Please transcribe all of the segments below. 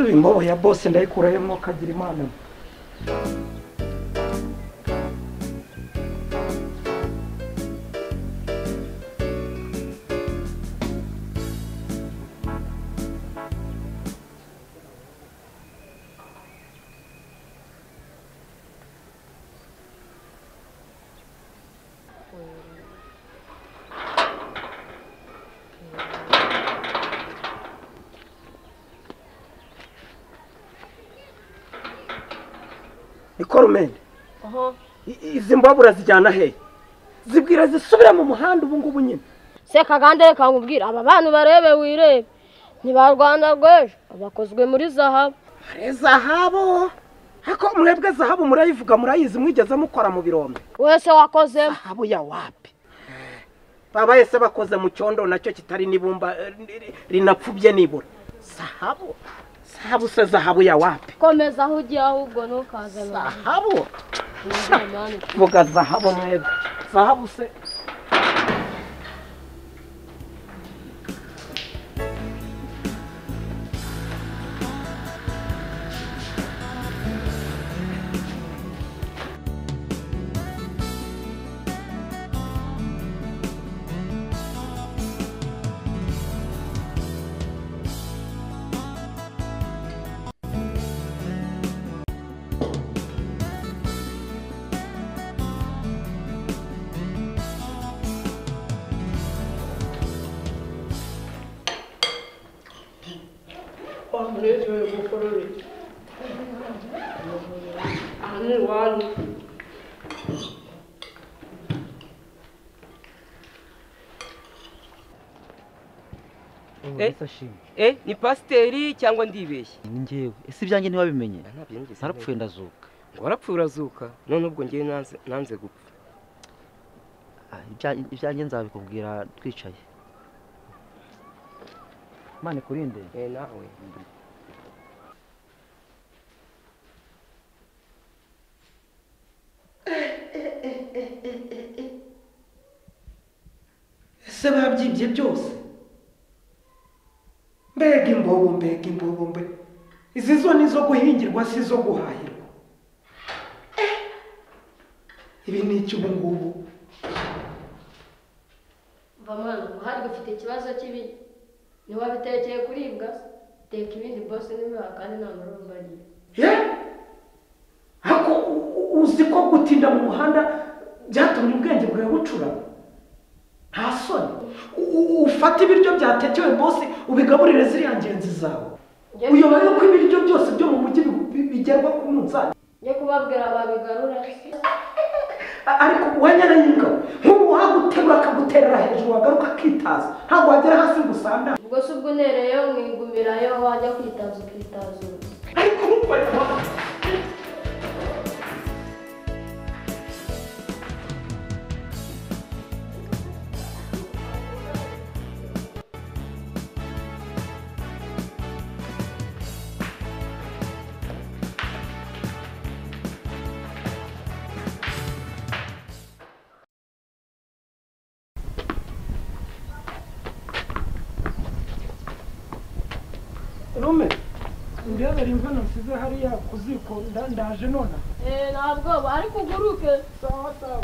imbobo ya bose ndayikuraho mwuka agira imana izi mbabura zijyana he? Zibwira zisubira mu muhanda ubu ngubu nyine. Se kagande reka nkubwire aba bantu barebe wirebe. Ni ba rwanda rw'ejo bakozwe muri zahabu. Hari zahabu! Ariko mwebwe zahabu murayivuga murayizi mwigeze mukora mu birombe. Wese wakozemo zahabu ya wapi? Babaye se bakoze mu cyondo na cyo kitari n'ibumba ri- rinapfubye nibura? Zahabu? Zahabu se zahabu ya wapi? Komeza aho ugiye ahubwo ntukazane zahabu? Vuga zahabu mwebwe zahabu se ni pasiteri cyangwa ndibeshye? Ni njyewe. Ese ibyanjye ntiwabimenye narapfuye ndazuka. Ngo warapfuye urazuka none ubwo ngewe nanze nanze gupfa. Ah, ibya- ibyanjye nzabikubwira twicaye. Mane kurinde eh nawe. Ese babyibye byose? Imbobo mbega imbobo mbe. Izi zo ni izo guhingirwa si izo guhahirwa. Eh, ibi ni iki ubu ngubu? Mva mwana uhari ufite ikibazo cy'ibi ntiwabitekeye kuribwa? Teka ibindi bose ntibihaha kandi nta murumva ye u- uzi ko gutinda mu muhanda byatumye ubwenge bwawe bucura nta soni U- u- ufata ibiryo byatekewe bose ubigaburire ziriya ngenzi zawe. Uyoboye ko ibiryo byose byo mu mujyi bi- bi- bigerwa ku munzani? Njye kubabwira babigarura. Ariko wanyana y'ingabo nk'ubu waguterura akaguterera hejuru wagaruka akitaza. Ntabwo wagera hasi ngo usandare ubwo se ubwo unereyeho mwigumirayo wajya kwitaza ukitazura ariko urumva rume ndebera inkono nsize hariya ku ziko nda- ndaje nona eee ntabwo ariko uguruke. Sawa sawa.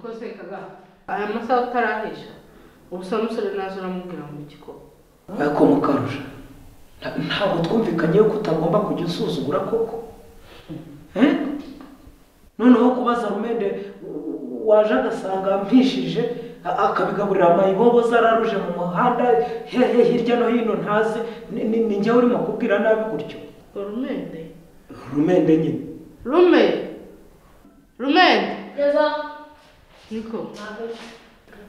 Niko se kaga aya masaha utarahisha ubusa musore na zo uramubwira ngo igiko ariko mukarusha nta- ntabwo twumvikanye yuko utagomba kujya usuzugura koko Eh? noneho kubaza rumende waje agasanga mpishije akabigaburira amayibobo zararuje mu muhanda hehe hirya no hino ntazi ni- njyewe urimo kubwira nabi gutyo rumende rumende nyine rume rumende. Niko.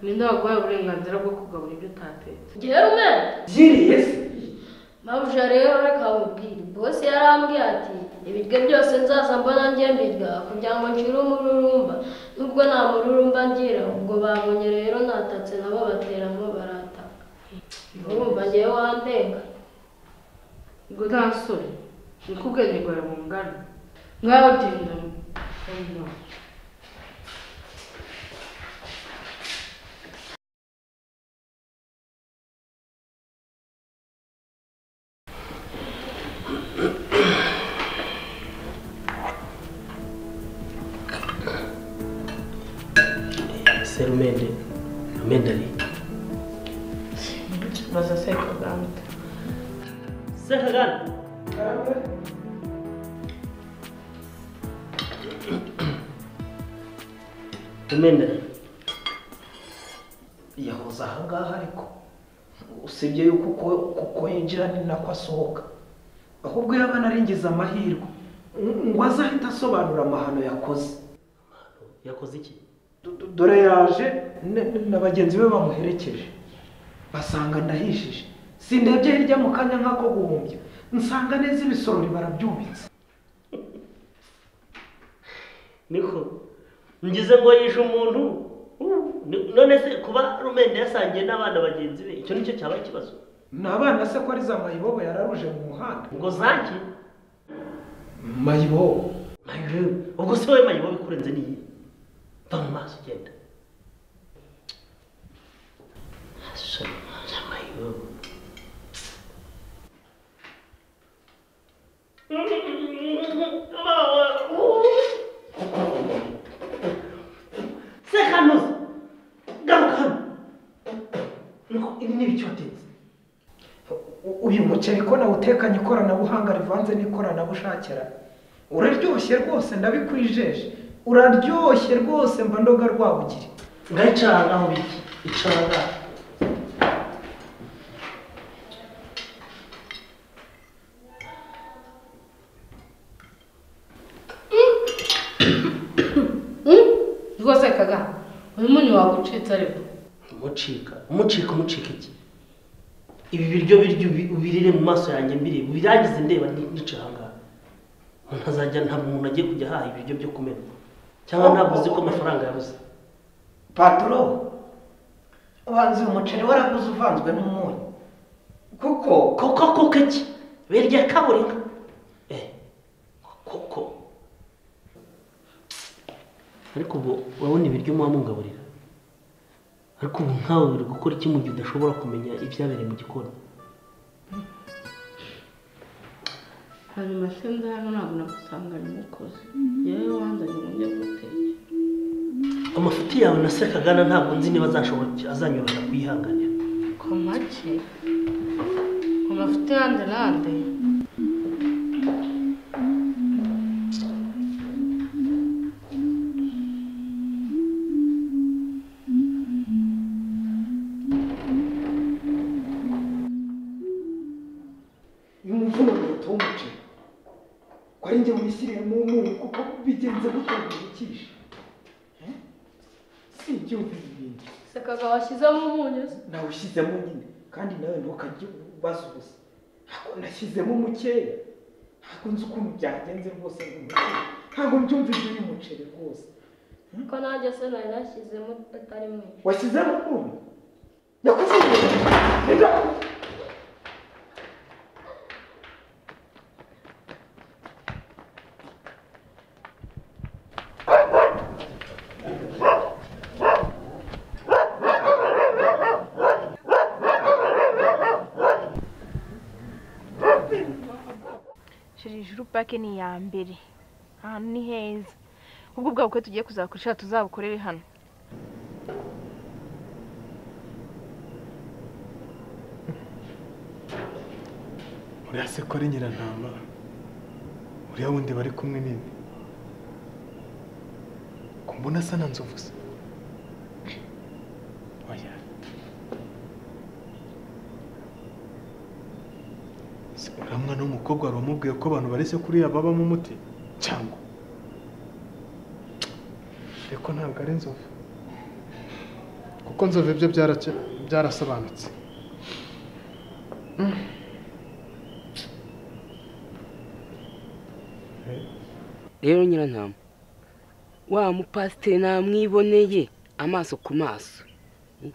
Ninde waguhaye uburenganzira bwo kugabura ibyo utatetse? Rumene. byiriye se Mabuja rero reka nkubwire. Bosi yarambwiye ati ibiryo byose nzaza mbona njye mbirya kugira ngo nshire umururumba. Nubwo nta mururumba ngira ubwo bamunye rero natatse nabo bateramo barataka urumva ngewe wandenga ubwo nta sore niko ubwenge bwawe bungana ngaho genda Hano. se rumende rumende ari baza se kagame se kagana rumende ari yahoze ahangaha ariko usibye yuko uko kuko yinjira ni nako asohoka. Ahubwo yaba naringize amahirwe. Ngo azahita asobanura amahano yakoze. Yakoze iki? Dore yaje na bagenzi be bamuherekeje. Basanga ndahishije. Sindebye hirya mu kanya nk'ako guhumbya. Nsanga neza ibisorori barabyubitse. Niko ngize ngo yishe umuntu none se kuba rumende yasangiye n'abana bagenzi be icyo ni cyo cyaba ikibazo? Ni abana se ko ari za mayibobo yararuje mu muhanda. Ngo zanki? Mayibobo. Mayibobo. Ubwo se wowe mayibobo ikurenze niyi ibi ni ibiki watetse U- uyu muceri ko nawutekanye ikoranabuhanga rivanze n'ikoranabushakira uraryoshye rwose ndabikwijeje uraryoshye rwose mba ndoga rwabugiri. Ngaho icara ngaho biki? Icara ngaho rwose kagame uyu munyu wagucitse ariko. Umucika. Umucika umucika iki? Ibi biryo biryo ubi- ubirire mu maso yanjye mbireba ubirangize ndeba ni- nicaye ahangaha umuntu azajya nta muntu agiye kujya ahaha ibiryo byo kumena. Cyangwa ntabwo uzi ko amafaranga yabuze. Paturo ubanza uyu muceri waraguze uvanzwe n'umunyu. Kuko koko koko iki birya kaburinka eh koko. Ariko ubu urabona ibiryo muba mungaburira ariko ubu nkawe uri gukora iki mu gihe udashobora kumenya ibyabereye mu gikoni? Hanyuma se nza hano ntabwo nagusanganye umukozi yewe wanzanye guteka amafuti yawe na sekagana ntabwo nzi niba azanyorohera kuyihanganira ku make ku mafuti yande nande simbyumva ibi bintu sekaga washyizemo umunyu se nawushyizemo nyine kandi nawe ntukajye ubaza ubusa. Nashyizemo mukeya ntabwo nzi ukuntu byagenze rwose ntabwo mbyumva iby'uyu muceri rwose. Ko nanjye se nari nashyizemo atari mwinshi washyizemo umunyu yakuzaniye nida juru pake ni iya mbere. Ahantu ni heza. Ubwo bwa bukwe tugiye kuzakoresha tuzabukorere hano. Uriya se ko ari nyirantama uriya wundi bari kumwe nini? Ko mbona asa na nzovu se oya Se uriya mwana w'umukobwa wari umubwiye ko abantu bareshya kuriya babamo umuti cyangwa ariko ntabwo ari inzovu. Kuko nzovu ibyo byarasobanutse. Rero nyirantama wa mupasiteri namwiboneye amaso ku maso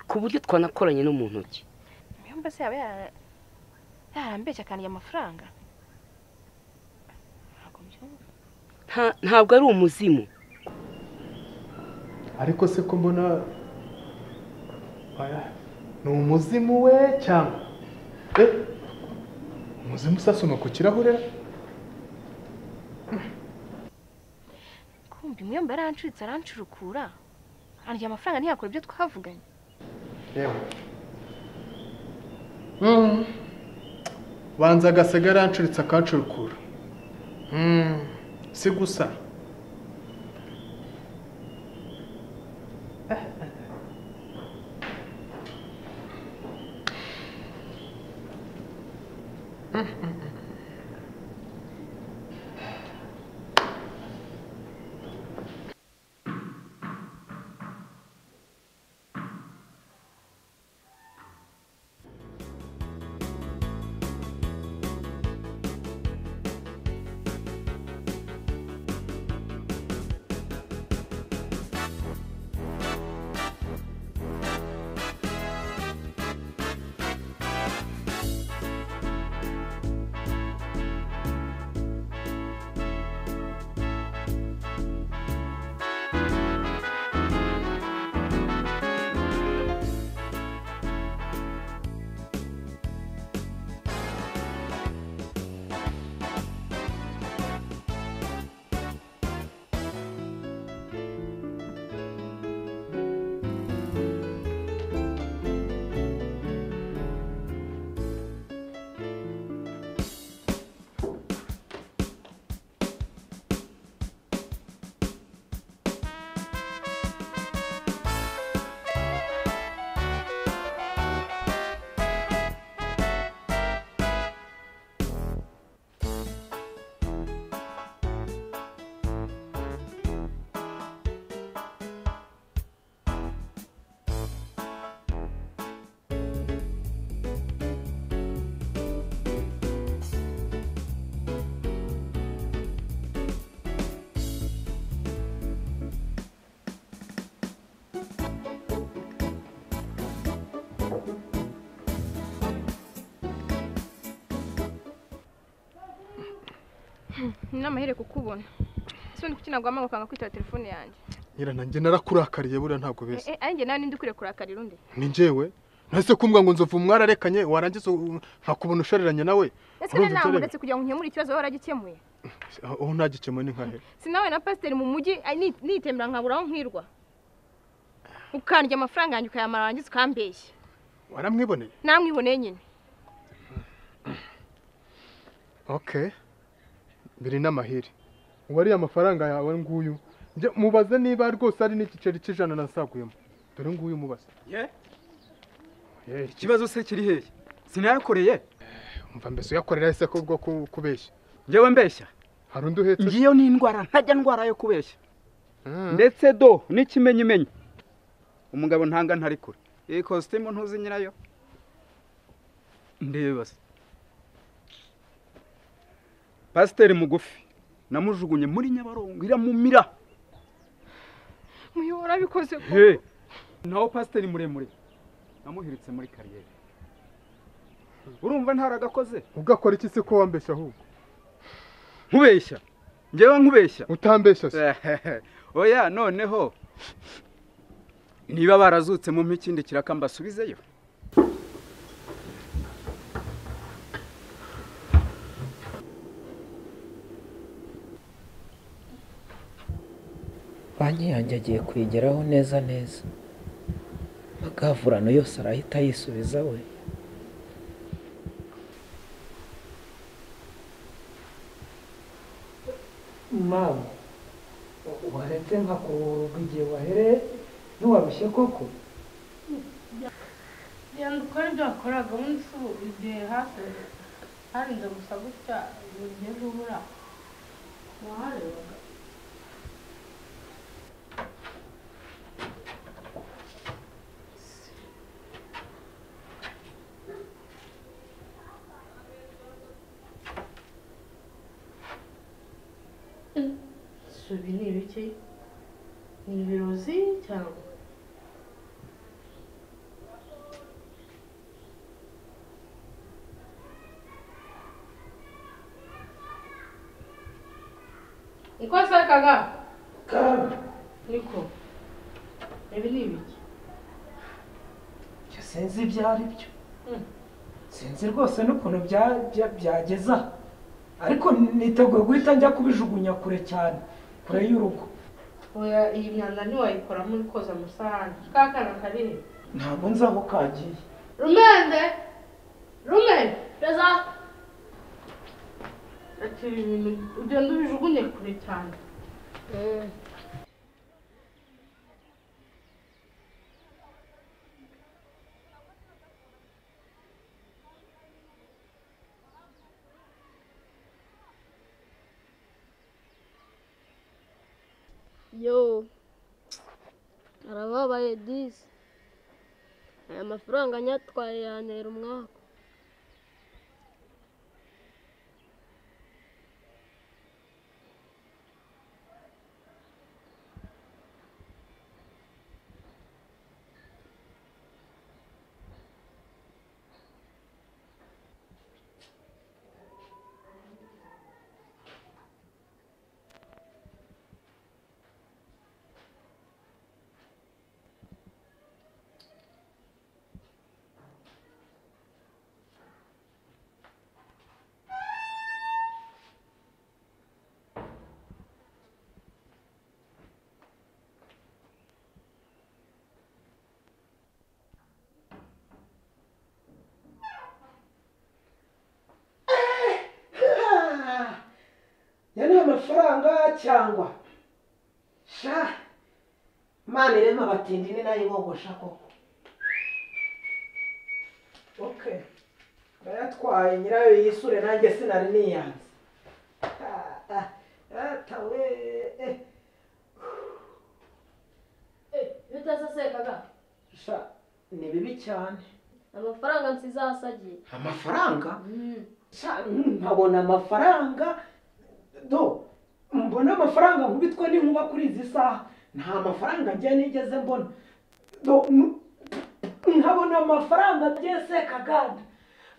ku buryo twanakoranye no mu ntoki muyomba se yaba yara- yarambeshya akandya amafaranga ntabwo mbyumva Nta- ntabwo ari umuzimu. Ariko se ko mbona aya ni umuzimu we cyangwa? Eh umuzimu usasuma ku kirahure? Kumbi muyomba yarancuritse arancurukura arandya amafaranga ntiyakora ibyo twavuganye. Yewe. Mm. banza agasega yarancuritse akancurukura seguça ni n'amahere kukubona. Ese undi kuki naguhamagara ukanga kwitaba telefone yanjye. Nyiranange narakurakariye buriya ntabwo bisa Eh, eh, ari njye nawe ninde ukwiye kurakarira undi? Ni njyewe. Ntese kumbwa ngo nzovu mwararekanye warangiza nkakubona ushareranye nawe. Ese ibyo namuretse kugira ngo nkemure ikibazo wowe waragikemuye aho ntagikemuye ni nkahe? Si nawe na pasiteri mu mujyi nitembera nkabura aho nkwirwa ukandya amafaranga yanjye ukayamara warangiza ukambeshya. Waramwiboneye? Namwiboneye nyine. Okay biri n'amahire uwariye amafaranga yawe nguyu. Mubaze niba rwose ari n'igiceri cy'ijana nasaguyemo dore nguyu mubaze. Ye? Ye, ikibazo se kiri hehe sinayakoreye? Umva mbese uyakorera ese ko bwo ku- kubeshya? Njyewe mbeshya. Hari undi uhetse? Ngiyo ni indwara ntajya ndwara yo kubeshya. Mm. ndetse do n'ikimenyimenyi. Umugabo ntanga ntari kure. Iyi kositimu ntuzi nyirayo? Ndeba se. Pasiteri mugufi namujugunye muri nyabarongo iramumira. Muyobora abikoze ko he naho pasiteri muremure namuhiritse muri kariyeri urumva ntaragakoze? Ugakora iki se ko wambeshya ahubwo? Nkubeshya. Njyewe nkubeshya. Utambeshya se? Oya noneho. Niba barazutse mu ikindi kiraka mbasubizeyo. Banki yanjye agiye kuyigeraho neza neza. Amagavurano yose arahita yisubiza we. Mama waretse nkakuruhuka igihe wahereye? Ntiwarushye koko? Genda ukore ibyo wakoraga ubundi si ubu igihe hasi harinze gusa gutya buri gihe si ibi ni ibiki ni ibirozi cyangwa niko se kaga? Niko. Ibi ni ibiki sinzi ibyo ari byo sinzi rwose n'ukuntu bya- bya- byageza. Ariko niteguye guhita njya kubijugunya kure cyane. Kure y'urugo oya iyi myanda ntiwayikoramo uri koza amasahani ka kana kari he ntabwo nzi aho kagiye. Rumende! Rumende! Reza! Akira ibintu ugenda ubijugunye kure cyane. Yo. Arababaye disi aya mafaranga nyatwaye yantera umwaka ya ni amafaranga cyangwa? Sha! Imana irema abatindi ni na yo ibogosha koko. Ok. Ndayatwaye nyirayo yisure nanjye sinari niyanze. Ah, ah, atawe eh. bitase sekaga sha ni bibi cyane. Amafaranga nsize asagiye. Amafaranga? Sha, nkabona amafaranga. Mbona amafaranga nkubitwe n'inkuba kuri izi saha. Nta mafaranga njye nigeze mbona. Nkabona amafaranga byese kaganda.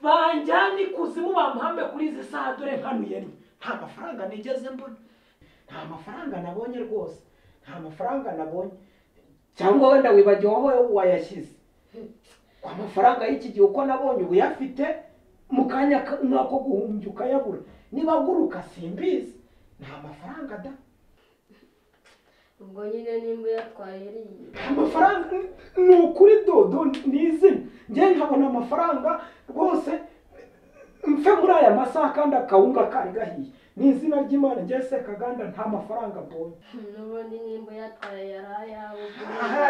Banjyana ikuzimu bamuhambe kuri izi saha dore nkanuye nta mafaranga nigeze mbona. Nta mafaranga nabonye rwose. Nta mafaranga nabonye. Cyangwa wenda wibagiwe aho wayashyize. Ku mafaranga y'iki gihe uko nabonye uyafite mu kanya ka- nk'ako guhumbya ukayabura. Niba aguruka simbizi. Nta mafaranga da? Ubwo nyine nimba uyatwaye yariye amafaranga? Ni- ukuri dodo ni izina. Njye nkabona amafaranga rwose mfe muri aya masaha kandi akawunga kari gahiye. Ni izina ry'imana njye se kaganda nta mafaranga mbonye. N'ubundi nimba uyatwaye yari ayawe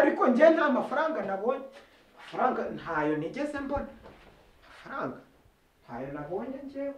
ariko njye nta mafaranga nabonye. Amafaranga ntayo nigeze mbona. Amafaranga ntayo nabonye njyewe.